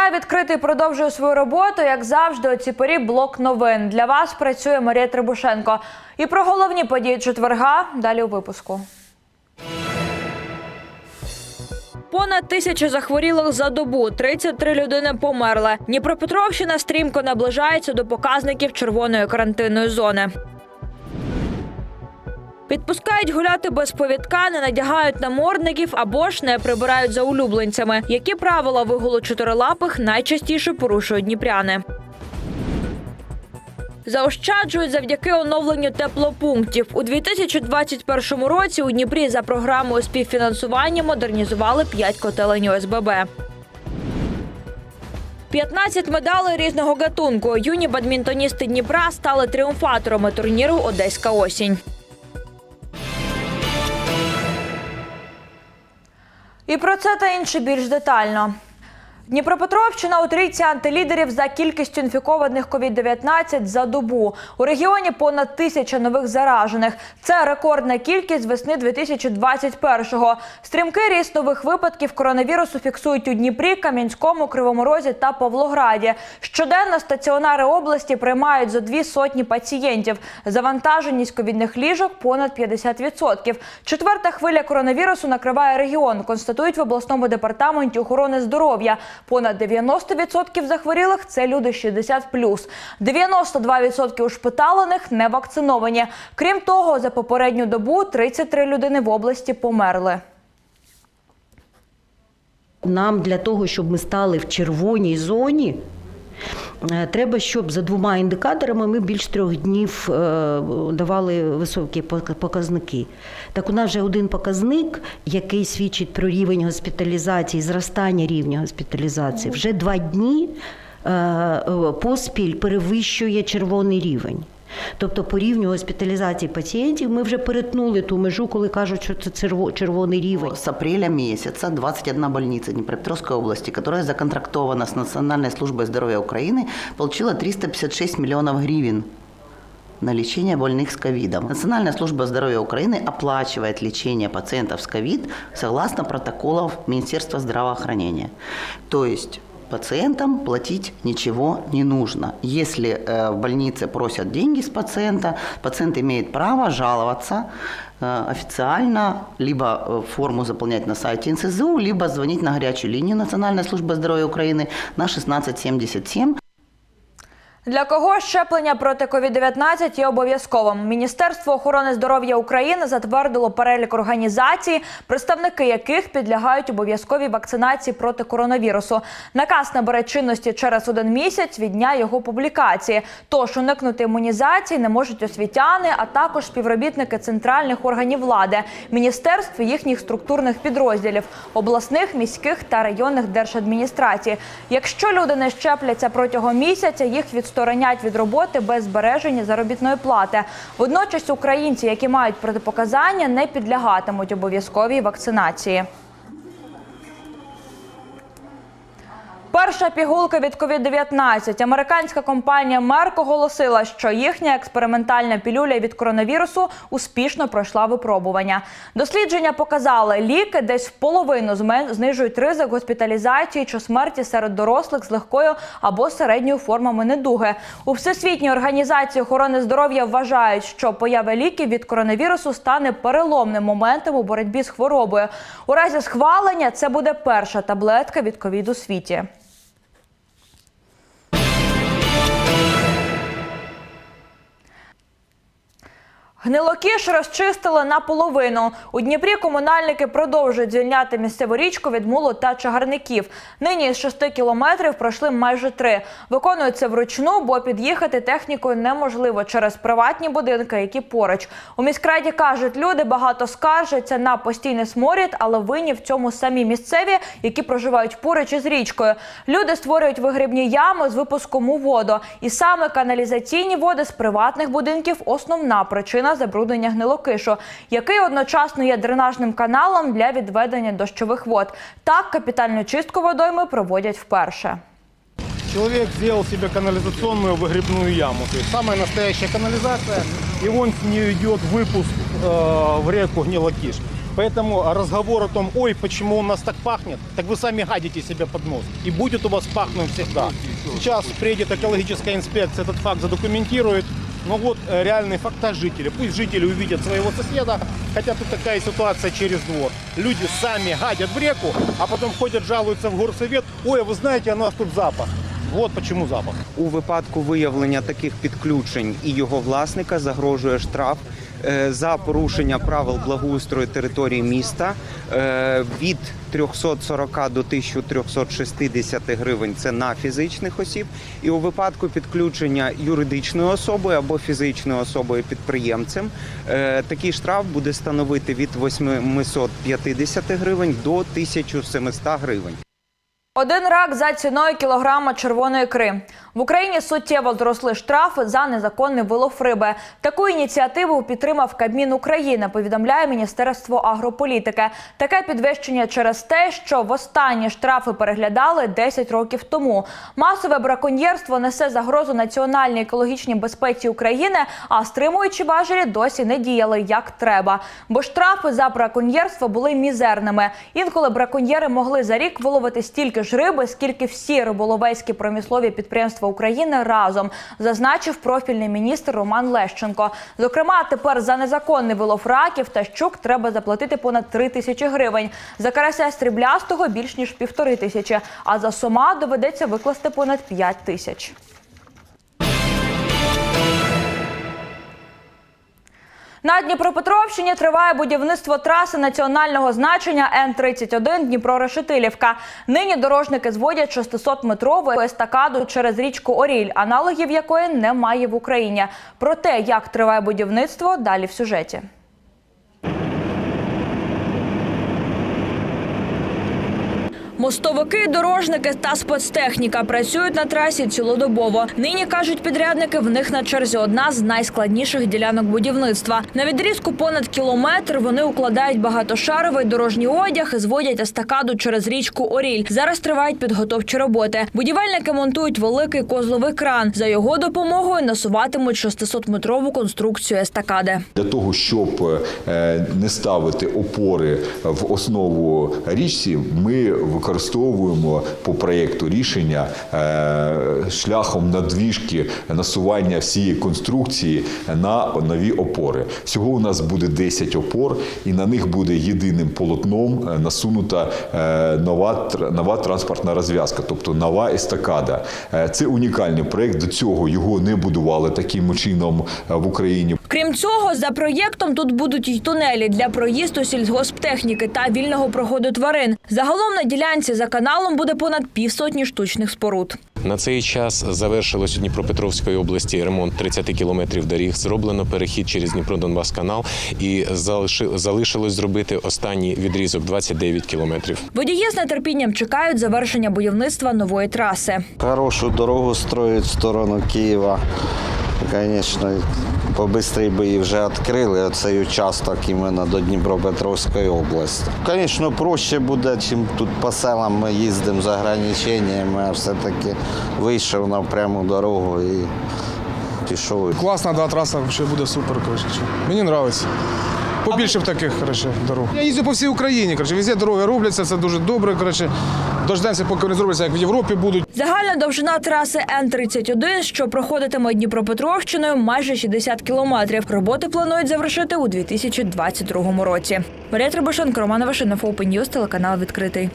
Вітаю, відкритий продовжує свою роботу. Як завжди, у цій порі блок новин. Для вас працює Марія Требушенко. І про головні події четверга далі у випуску. Понад тисячу захворілих за добу, 33 людини померли. Дніпропетровщина стрімко наближається до показників червоної карантинної зони. Підпускають гуляти без повідка, не надягають намордників або ж не прибирають за улюбленцями. Які правила вигулу чотирилапих найчастіше порушують дніпряни? Заощаджують завдяки оновленню теплопунктів. У 2021 році у Дніпрі за програмою співфінансування модернізували 5 котелень ОСББ. 15 медалей різного гатунку. Юні бадмінтоністи Дніпра стали тріумфаторами турніру Одеська осінь. І про це та інше більш детально. Дніпропетровщина у трійці антилідерів за кількістю інфікованих COVID-19 за добу. У регіоні понад тисяча нових заражених. Це рекордна кількість весни 2021-го. Стрімкий ріст нових випадків коронавірусу фіксують у Дніпрі, Кам'янському, Кривому Розі та Павлограді. Щоденно стаціонари області приймають зо дві сотні пацієнтів. Завантаженість ковідних ліжок понад 50%. Четверта хвиля коронавірусу накриває регіон. Констатують в обласному департаменті охорони здоров'я. Понад 90% захворілих це люди 60+. 92% ушпиталених не вакциновані. Крім того, за попередню добу 33 людини в області померли. Нам для того, щоб ми стали в червоній зоні, треба, щоб за двома індикаторами ми більш трьох днів е, давали високі пок- показники. Так у нас вже один показник, який свідчить про рівень госпіталізації, зростання рівня госпіталізації, вже два дні е, е, поспіль перевищує червоний рівень. Тобто по рівню госпіталізації пацієнтів ми вже перетнули ту межу, коли кажуть, що це черво- червоний рівень. С апреля месяца 21 больница Днепропетровской области, которая законтрактована с Национальной службой здоровья Украины, получила 356 миллионов гривен на лечение больных с ковидом. Национальная служба здоровья Украины оплачивает лечение пациентов с ковид согласно протоколов Министерства здравоохранения. То есть пациентам платить ничего не нужно. Если э, в больнице просят деньги с пациента, пациент имеет право жаловаться э, официально, либо э, форму заполнять на сайте НСЗУ, либо звонить на горячую линию Национальной службы здоровья Украины на 1677 Для кого щеплення проти COVID-19 є обов'язковим? Міністерство охорони здоров'я України затвердило перелік організацій, представники яких підлягають обов'язковій вакцинації проти коронавірусу. Наказ набере чинності через один місяць від дня його публікації. Тож уникнути імунізації не можуть освітяни, а також співробітники центральних органів влади, міністерств і їхніх структурних підрозділів, обласних, міських та районних держадміністрацій. Якщо люди не щепляться протягом місяця, їх відсторонять від роботи без збереження заробітної плати. Водночас українці, які мають протипоказання, не підлягатимуть обов'язковій вакцинації. Перша пігулка від COVID-19. Американська компанія Мерк оголосила, що їхня експериментальна пілюля від коронавірусу успішно пройшла випробування. Дослідження показали, ліки десь в половину знижують ризик госпіталізації чи смерті серед дорослих з легкою або середньою формами недуги. У Всесвітній організації охорони здоров'я вважають, що поява ліків від коронавірусу стане переломним моментом у боротьбі з хворобою. У разі схвалення це буде перша таблетка від ковід у світі. Гнилокіш розчистили наполовину. У Дніпрі комунальники продовжують звільняти місцеву річку від мулу та чагарників. Нині з 6 кілометрів пройшли майже три. Виконують це вручну, бо під'їхати технікою неможливо через приватні будинки, які поруч. У міськраді кажуть, люди багато скаржаться на постійний сморід, але винні в цьому самі місцеві, які проживають поруч із річкою. Люди створюють вигрібні ями з випуском у воду. І саме каналізаційні води з приватних будинків основна причина забруднення гнилокишу, який одночасно є дренажним каналом для відведення дощових вод. Так капітальну чистку водойми проводять вперше. Человек сделал себе канализационную выгребную яму. То есть самая настоящая канализация, и вон с нее идет выпуск э, в реку Гнилокиш. Поэтому разговор о том, ой, почему у нас так пахнет, так вы сами гадите себе под нос. И будет у вас пахнуть всегда. Сейчас приедет экологическая инспекция, этот факт задокументирует. Но вот э, реальный факт жителя. Пусть жители увидят своего соседа, хотя тут такая ситуация через двор. Люди сами гадят в реку, а потом ходят, жалуются в горсовет. Ой, а вы знаете, у нас тут запах. Вот почему запах. У випадку виявлення таких підключень і його власника загрожує штраф е, за порушення правил благоустрою території міста е, від 340 до 1360 гривень. Це на фізичних осіб. І у випадку підключення юридичною особою або фізичною особою підприємцем е, такий штраф буде становити від 850 гривень до 1700 гривень. Один рак за ціною кілограма червоної ікри. В Україні суттєво зросли штрафи за незаконний вилов риби. Таку ініціативу підтримав Кабмін України. Повідомляє Міністерство агрополітики. Таке підвищення через те, що востаннє штрафи переглядали 10 років тому. Масове браконьєрство несе загрозу національній екологічній безпеці України, а стримуючі важелі досі не діяли як треба. Бо штрафи за браконьєрство були мізерними. Інколи браконьєри могли за рік виловити стільки ж риби, скільки всі риболовецькі промислові підприємства України разом, зазначив профільний міністр Роман Лещенко. Зокрема, тепер за незаконний вилов раків та щук треба заплатити понад 3 тисячі гривень. За карася стріблястого більш ніж півтори тисячі, а за сома доведеться викласти понад 5 тисяч. На Дніпропетровщині триває будівництво траси національного значення Н-31 Дніпро-Решетилівка. Нині дорожники зводять 600-метрову естакаду через річку Оріль, аналогів якої немає в Україні. Про те, як триває будівництво, далі в сюжеті. Мостовики, дорожники та спецтехніка працюють на трасі цілодобово. Нині кажуть підрядники, в них на черзі одна з найскладніших ділянок будівництва. На відрізку понад кілометр вони укладають багатошаровий дорожній одяг і зводять естакаду через річку Оріль. Зараз тривають підготовчі роботи. Будівельники монтують великий козловий кран. За його допомогою насуватимуть 600-метрову конструкцію естакади. Для того, щоб е, не ставити опори в основу річці, ми використовуємо по проєкту рішення е, шляхом надвіжки насування всієї конструкції на нові опори. Всього у нас буде 10 опор, і на них буде єдиним полотном е, насунута е, нова, нова транспортна розв'язка, тобто нова естакада. Це унікальний проєкт. До цього його не будували таким чином в Україні. Крім цього, за проєктом тут будуть й тунелі для проїзду сільгосптехніки та вільного проходу тварин. Загалом на ділянці за каналом буде понад півсотні штучних споруд. На цей час завершилось у Дніпропетровської області ремонт 30 кілометрів доріг. Зроблено перехід через Дніпро-Донбас канал і залиши- залишилось зробити останній відрізок 29 кілометрів. Водії з нетерпінням чекають завершення будівництва нової траси. Хорошу дорогу строїть в сторону Києва. Звісно, побистрій би її вже відкрили цей участок іменно до Дніпропетровської області. Звісно, проще буде, чим тут по селам ми їздимо за ограниченнями, а все-таки вийшов на пряму дорогу і пішов. Класна да, траса вообще буде супер. Коротше. Мені подобається. Побільше б таких коротше, дорог. Я їздю по всій Україні. Коротше, везде дороги робляться, це дуже добре. Коротше. Дождемося, поки вони зробляться, як в Європі будуть. Загальна довжина траси Н-31, що проходитиме Дніпропетровщиною, майже 60 кілометрів. Роботи планують завершити у 2022 році. Марія Требушенко, Роман Вашинов, Open News, телеканал відкритий.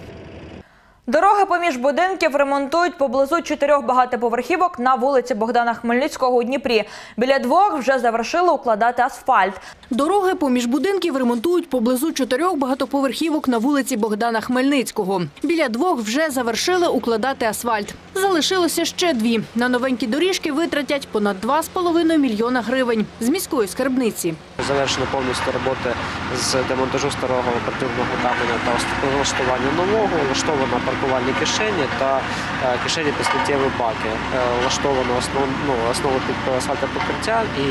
Дороги поміж будинків ремонтують поблизу чотирьох багатоповерхівок на вулиці Богдана Хмельницького у Дніпрі. Біля двох вже завершили укладати асфальт. Дороги поміж будинків ремонтують поблизу чотирьох багатоповерхівок на вулиці Богдана Хмельницького. Біля двох вже завершили укладати асфальт. Залишилося ще дві. На новенькі доріжки витратять понад 2,5 мільйона гривень з міської скарбниці. Завершено повністю роботи з демонтажу старого оперативного каменя та влаштування нового, влаштовано паркувальні кишені та е, кишені під сміттєві баки. Е, Влаштовано основ, ну, основу під асфальтопокриття і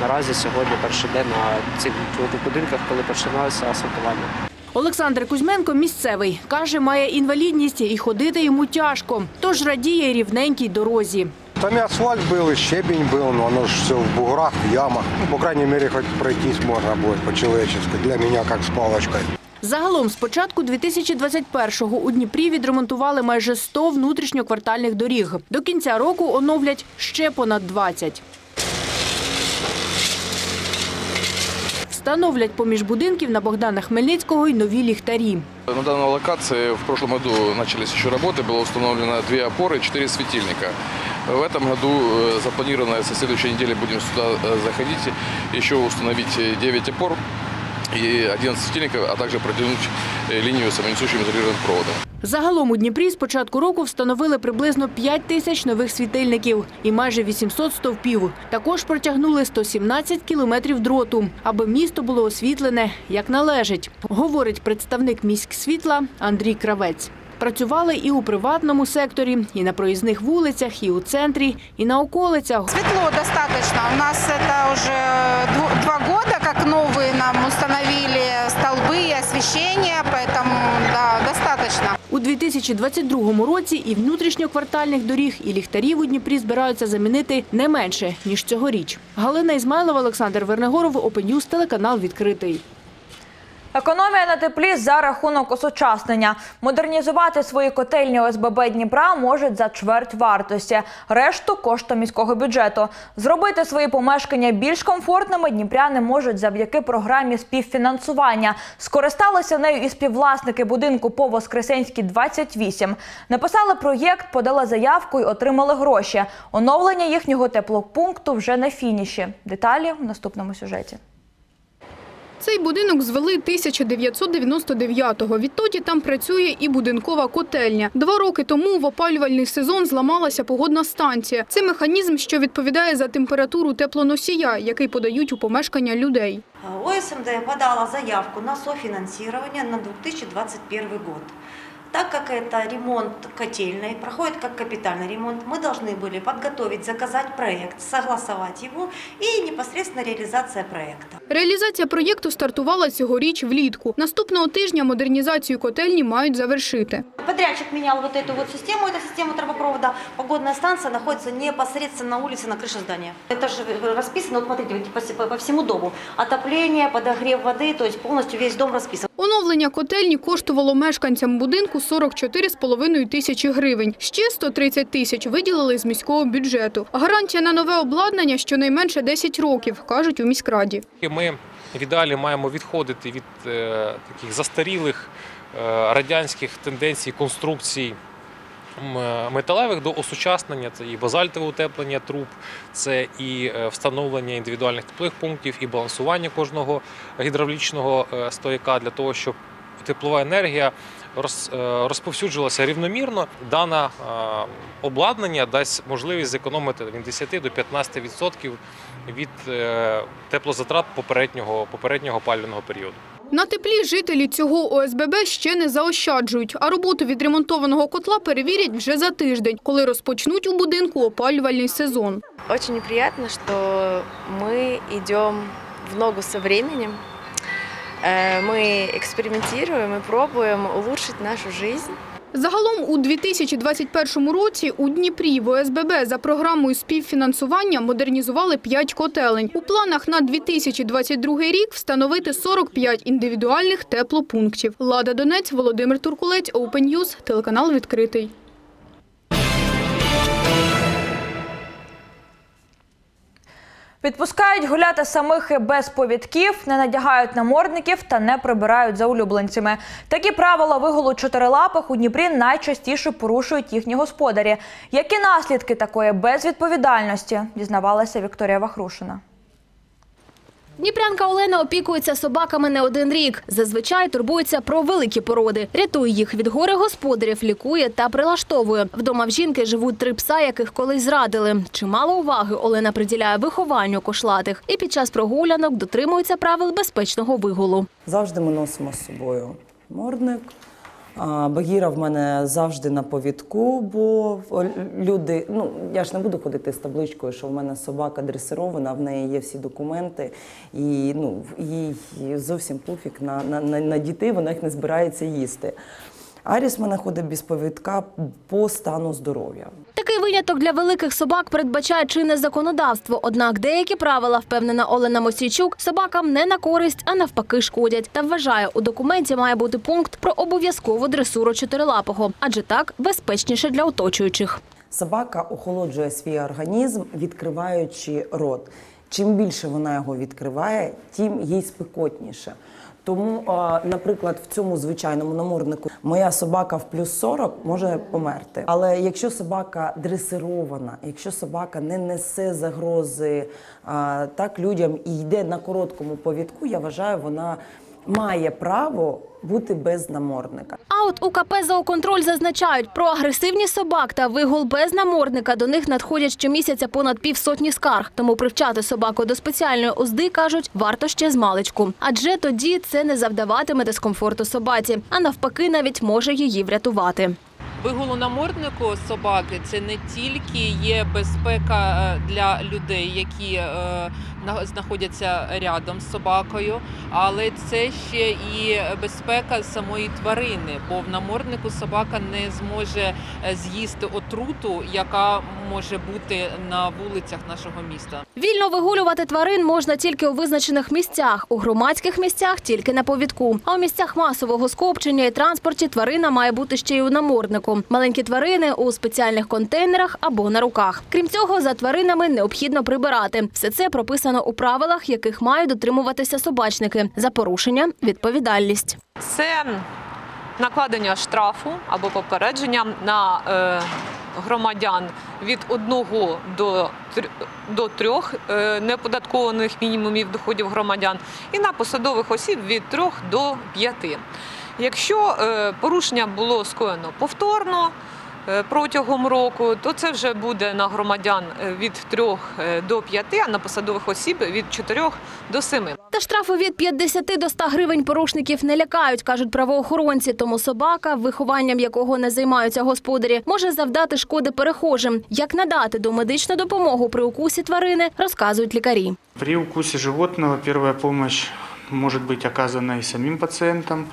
наразі сьогодні перший день на цих будинках, коли починається асфальтування. Олександр Кузьменко місцевий. Каже, має інвалідність і ходити йому тяжко, тож радіє рівненькій дорозі. Там и асфальт был, и щебень был, но оно же все в буграх, в ямах. Ну, по крайней мере, хоть пройтись можно будет по-человечески. Для меня как с палочкой. Загалом з початку 2021-го у Дніпрі відремонтували майже 100 внутрішньоквартальних доріг. До кінця року оновлять ще понад 20. Встановлять поміж будинків на Богдана Хмельницького й нові ліхтарі. На данной локации в прошлом году начались еще работы, было установлено две опоры, четыре светильника. В этом году э, запланировано, со следующей недели будем сюда э, заходить, еще установить э, 9 опор и 11 светильников, а также протянуть э, линию самонесущим изолированным проводом. Загалом у Дніпрі з початку року встановили приблизно 5 тисяч нових світильників і майже 800 стовпів. Також протягнули 117 кілометрів дроту, аби місто було освітлене як належить, говорить представник міськсвітла Андрій Кравець. Працювали і у приватному секторі, і на проїзних вулицях, і у центрі, і на околицях. Светло достаточно. У нас это уже дво- два года, как новые нам установили столбы и 2022 році і внутрішньоквартальних доріг, і ліхтарів у Дніпрі збираються замінити не менше, ніж цьогоріч. Галина Ізмайлова, Олександр Вернегоров, Опенюс, телеканал «Відкритий». Економія на теплі за рахунок осучаснення. Модернізувати свої котельні ОСББ Дніпра можуть за чверть вартості. Решту коштом міського бюджету. Зробити свої помешкання більш комфортними дніпряни можуть завдяки програмі співфінансування. Скористалися нею і співвласники будинку по Воскресенській 28. Написали проєкт, подали заявку і отримали гроші. Оновлення їхнього теплопункту вже на фініші. Деталі в наступному сюжеті. Цей будинок звели 1999-го. Відтоді там працює і будинкова котельня. Два роки тому в опалювальний сезон зламалася погодна станція. Це механізм, що відповідає за температуру теплоносія, який подають у помешкання людей. ОСМД подала заявку на софінансування на 2021 год. Так как это ремонт котельной, проходит как капитальный ремонт, мы должны были подготовить, заказать проект, согласовать его и непосредственно реализация проекта. Реалізація проєкту стартувала цьогоріч влітку. Наступного тижня модернізацію котельні мають завершити. Подрядчик менял вот эту вот систему, эта система трубопровода. Погодная станция находится непосредственно на улице, на крыше здания. Это же расписано, вот смотрите, вот по, по- по всему дому. Отопление, подогрев воды, то есть полностью весь дом расписан. Оновлення котельні коштувало мешканцям будинку 44,5 тисячі гривень. Ще 130 тисяч виділили з міського бюджету. Гарантія на нове обладнання щонайменше 10 років, кажуть у міськраді. Ми в ідеалі маємо відходити від е, таких застарілих е, радянських тенденцій, конструкцій е, металевих до осучаснення. Це і базальтове утеплення труб, це і встановлення індивідуальних теплових пунктів, і балансування кожного гідравлічного стояка для того, щоб теплова енергія розповсюджувалася рівномірно. Дане обладнання дасть можливість зекономити від 10 до 15% від е, теплозатрат попереднього, попереднього опалювального періоду. На теплі жителі цього ОСББ ще не заощаджують, а роботу відремонтованого котла перевірять вже за тиждень, коли розпочнуть у будинку опалювальний сезон. Очень приятно, что мы идем в ногу со временем. Э, Мы экспериментируем и пробуем улучшить нашу жизнь. Загалом у 2021 році у Дніпрі в ОСББ за програмою співфінансування модернізували 5 котелень. У планах на 2022 рік встановити 45 індивідуальних теплопунктів. Лада Донець, Володимир Туркулець, Open News, телеканал відкритий. Відпускають гуляти самих і без повідків, не надягають намордників та не прибирають за улюбленцями. Такі правила вигулу чотирилапих у Дніпрі найчастіше порушують їхні господарі. Які наслідки такої безвідповідальності? Дізнавалася Вікторія Вахрушина. Дніпрянка Олена опікується собаками не один рік. Зазвичай турбується про великі породи. Рятує їх від гори господарів, лікує та прилаштовує. Вдома в жінки живуть три пса, яких колись зрадили. Чимало уваги Олена приділяє вихованню кошлатих і під час прогулянок дотримується правил безпечного вигулу. Завжди ми носимо з собою мордник. Багіра в мене завжди на повідку, бо люди, ну я ж не буду ходити з табличкою, що в мене собака дресирована, в неї є всі документи, і ну їй зовсім пофіг на, на, на, на дітей, вона їх не збирається їсти. Аріс в мене ходить без повідка по стану здоров'я. Такий виняток для великих собак передбачає чинне законодавство. Однак деякі правила, впевнена Олена Мосійчук, собакам не на користь, а навпаки шкодять. Та вважає, у документі має бути пункт про обов'язкову дресуру чотирилапого, адже так безпечніше для оточуючих. Собака охолоджує свій організм, відкриваючи рот. Чим більше вона його відкриває, тим їй спекотніше. Тому, наприклад, в цьому звичайному наморднику моя собака в плюс 40 може померти. Але якщо собака дресирована, якщо собака не несе загрози так людям і йде на короткому повідку, я вважаю, вона має право бути без намордника. А от у КП «Зооконтроль» зазначають, про агресивні собак та вигул без намордника до них надходять щомісяця понад півсотні скарг. Тому привчати собаку до спеціальної узди, кажуть, варто ще з маличку. Адже тоді це не завдаватиме дискомфорту собаці, а навпаки навіть може її врятувати. Вигул наморднику собаки це не тільки є безпека е, для людей, які е, знаходяться рядом з собакою, але це ще і безпека самої тварини, бо в наморднику собака не зможе е, з'їсти отруту, яка може бути на вулицях нашого міста. Вільно вигулювати тварин можна тільки у визначених місцях, у громадських місцях тільки на повідку. А у місцях масового скупчення і транспорті тварина має бути ще й у наморднику. Маленькі тварини у спеціальних контейнерах або на руках. Крім цього, за тваринами необхідно прибирати. Все це прописано у правилах, яких мають дотримуватися собачники. За порушення відповідальність. Це накладення штрафу або попередження на е, громадян від 1 до, до 3 е, неоподаткованих мінімумів доходів громадян і на посадових осіб від 3 до 5. Якщо е, порушення було скоєно повторно, Протягом року, то це вже буде на громадян е, від 3 до 5, а на посадових осіб від 4 до 7. Та штрафи від 50 до 100 гривень порушників не лякають, кажуть правоохоронці. Тому собака, вихованням якого не займаються господарі, може завдати шкоди перехожим. Як надати домедичну допомогу при укусі тварини, розказують лікарі. При укусе животного первая помощь может быть оказана и самим пациентом.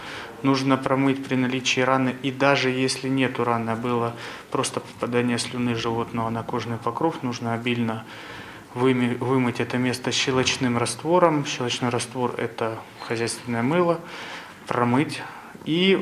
Нужно промыть при наличии раны, и даже если нет раны, а было просто попадание слюны животного на кожный покров, нужно обильно вымыть это место щелочным раствором. Щелочной раствор – это хозяйственное мыло, промыть, и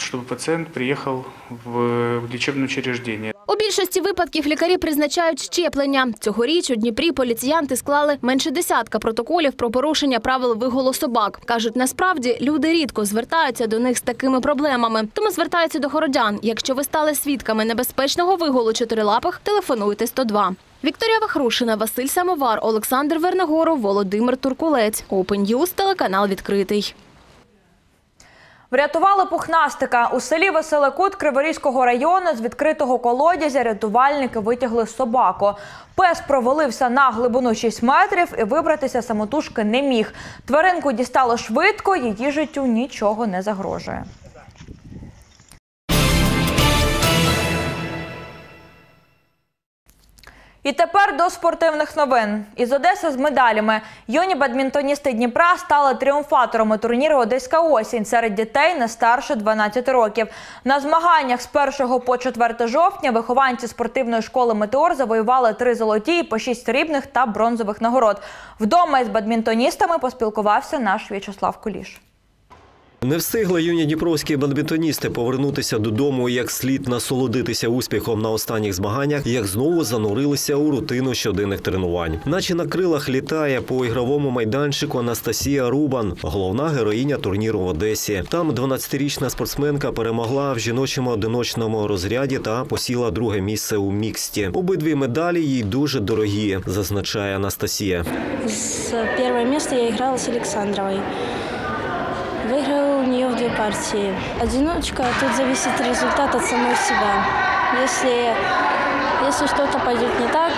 чтобы пациент приехал в лечебное учреждение. У більшості випадків лікарі призначають щеплення. Цьогоріч у Дніпрі поліціянти склали менше десятка протоколів про порушення правил виголу собак. Кажуть, насправді люди рідко звертаються до них з такими проблемами. Тому звертаються до городян. Якщо ви стали свідками небезпечного виголу чотирилапих, телефонуйте 102. Вікторія Вахрушина, Василь Самовар, Олександр Вернагоров, Володимир Туркулець. News, телеканал відкритий. Врятували пухнастика. У селі Веселикут Криворізького району з відкритого колодязя рятувальники витягли собаку. Пес провалився на глибину 6 метрів і вибратися самотужки не міг. Тваринку дістало швидко, її життю нічого не загрожує. І тепер до спортивних новин. Із Одеси з медалями юні бадмінтоністи Дніпра стали тріумфаторами турніру Одеська осінь серед дітей не старше 12 років. На змаганнях з 1 по 4 жовтня вихованці спортивної школи Метеор завоювали три золоті по шість срібних та бронзових нагород. Вдома із бадмінтоністами поспілкувався наш В'ячеслав Куліш. Не встигли юні дніпровські бадмінтоністи повернутися додому як слід насолодитися успіхом на останніх змаганнях, як знову занурилися у рутину щоденних тренувань. Наче на крилах літає по ігровому майданчику Анастасія Рубан, головна героїня турніру в Одесі. Там 12-річна спортсменка перемогла в жіночому одиночному розряді та посіла друге місце у міксті. Обидві медалі їй дуже дорогі, зазначає Анастасія. С первое место я играла с Александровой. Выиграла у нее в две партии. Одиночка, тут зависит результат от самой себя. Если, если что-то пойдет не так,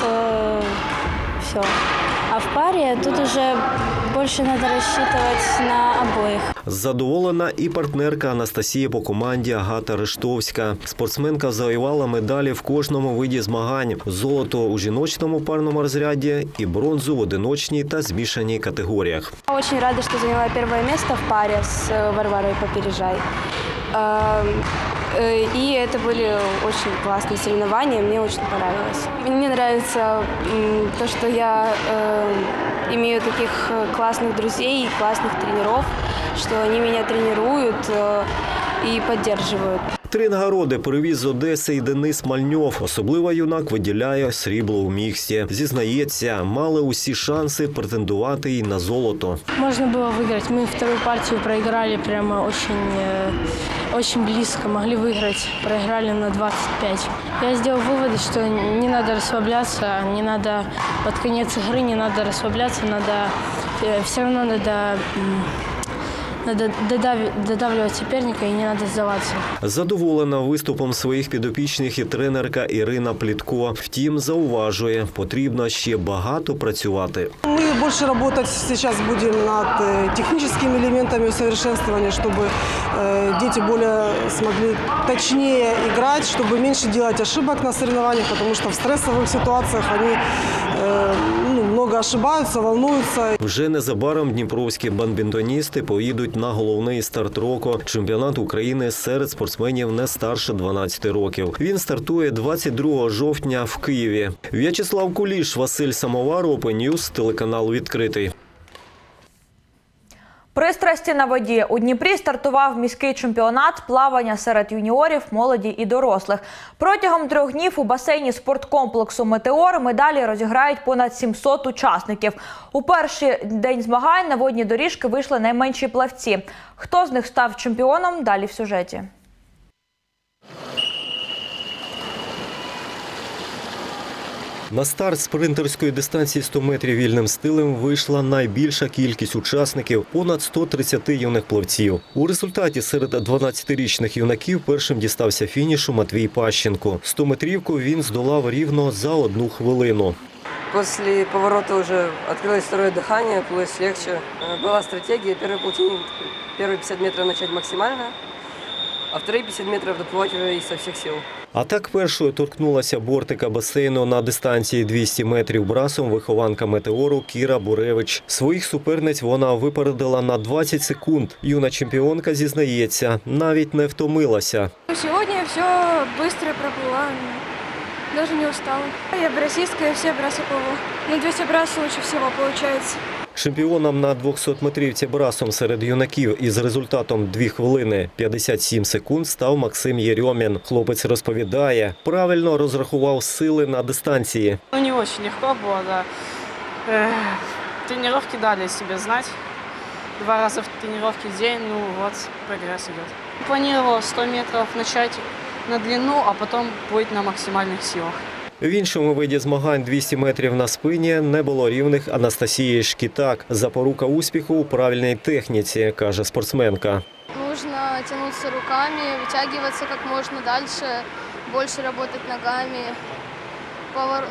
то все. А в паре тут уже больше надо рассчитывать на обоих. Задоволена і партнерка Анастасія по команді Агата Рештовська. Спортсменка завоювала медалі в кожному виді змагань: золото у жіночному парному розряді і бронзу в одиночній та змішаній категоріях. Очень рада, что заняла первое место в паре с э, Варварой Попережай. Эм, э, И это были очень классные соревнования, мне очень понравилось. Мне нравится м, то, что я э, имею таких э, классных друзей и классных тренеров, что они меня тренируют э, и поддерживают. Три нагороди привіз з Одеси і Денис Мальньов. Особливо юнак виділяє срібло у міксі. Зізнається, мали усі шанси претендувати й на золото. Можно было выиграть. Мы вторую партию проиграли прямо очень, э, очень близко. Могли выиграть. Проиграли на 25. Я сделал выводы, что не надо расслабляться, не надо под конец игры не надо расслабляться, надо все равно надо, м, надо додави- додавливать соперника и не надо сдаваться. Задоволена виступом своїх підопічних і тренерка Ірина Плітко. Втім, зауважує, потрібно ще багато працювати. Мы больше работать сейчас будем над э, техническими элементами усовершенствования, чтобы э, дети более смогли точнее играть, чтобы меньше делать ошибок на соревнованиях, потому что в стрессовых ситуациях они э, ну, много ошибаются, волнуются. Вже незабаром дніпровські бадмінтоністи поїдуть на головний старт року чемпіонат України серед спортсменів не старше 12 років. Він стартує 22 жовтня в Києві. В'ячеслав Куліш, Василь Самовар, Open телеканал відкритий. Пристрасті на воді у Дніпрі стартував міський чемпіонат плавання серед юніорів, молоді і дорослих. Протягом трьох днів у басейні спорткомплексу Метеор медалі розіграють понад 700 учасників. У перший день змагань на водні доріжки вийшли найменші плавці. Хто з них став чемпіоном? Далі в сюжеті. На старт спринтерської дистанції 100 метрів вільним стилем вийшла найбільша кількість учасників понад 130 юних плавців. У результаті серед 12-річних юнаків першим дістався фінішу Матвій Пащенко. 100 метрівку він здолав рівно за одну хвилину. После поворота уже открылось второе дыхание, плылось легче. Э, Была стратегия, первый полтинник, первые 50 метров начать максимально, а вторые 50 метров доплывать уже и со всех сил. А так першою торкнулася бортика басейну на дистанції 200 метрів брасом вихованка метеору Кіра Буревич. Своїх суперниць вона випередила на 20 секунд. Юна чемпіонка зізнається, навіть не втомилася. Сегодня все быстро проплыла, даже не устала. Я брассистка, и все брасы плыву. На 200 брасов лучше всего получается. Чемпіоном на 200-метрівці брасом серед юнаків із результатом 2 хвилини 57 секунд став Максим Єрьомін. Хлопець розповідає, правильно розрахував сили на дистанції. Ну, не очень легко было, да. Эх, Тренировки дали о себе знать. Два раза в тренировке в день, ну вот, прогресс идет. Планировал 100 метров начать на длину, а потом плыть на максимальных силах. В іншому виді змагань 200 метрів на спині не було рівних Анастасії Шкітак. Запорука успіху у правильній техніці, каже спортсменка. Нужно тянуться руками, вытягиваться как можно дальше, больше работать ногами.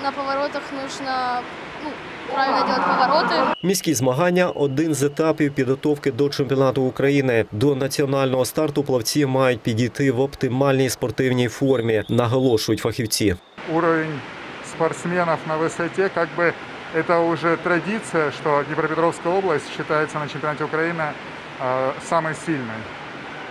На поворотах нужно ну, правильно делать повороты. Міські змагання один з етапів підготовки до чемпіонату України. До національного старту плавці мають підійти в оптимальній спортивній формі, наголошують фахівці уровень спортсменов на высоте, как бы это уже традиция, что Днепропетровская область считается на чемпионате Украины э, самой сильной.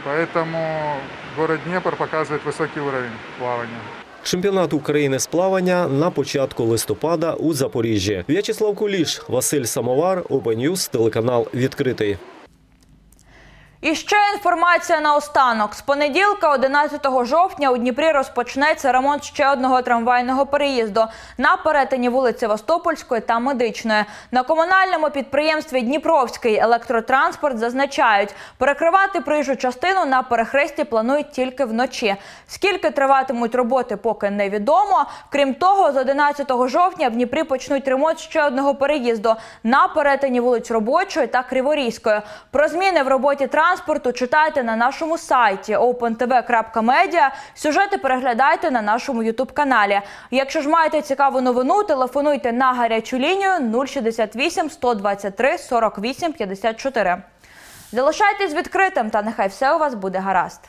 Поэтому город Днепр показывает высокий уровень плавания. Чемпіонат України з плавання на початку листопада у Запоріжжі. В'ячеслав Куліш, Василь Самовар, Open News, телеканал відкритий. І ще інформація на останок. З понеділка, 11 жовтня, у Дніпрі розпочнеться ремонт ще одного трамвайного переїзду на перетині вулиці Востопольської та Медичної. На комунальному підприємстві Дніпровський електротранспорт зазначають, перекривати проїжджу частину на перехресті планують тільки вночі. Скільки триватимуть роботи, поки невідомо. Крім того, з 11 жовтня в Дніпрі почнуть ремонт ще одного переїзду на перетині вулиць Робочої та Криворізької. Про зміни в роботі транспорту транспорту читайте на нашому сайті opentv.media. Сюжети переглядайте на нашому ютуб-каналі. Якщо ж маєте цікаву новину, телефонуйте на гарячу лінію 068 123 48 54. Залишайтесь відкритим та нехай все у вас буде гаразд.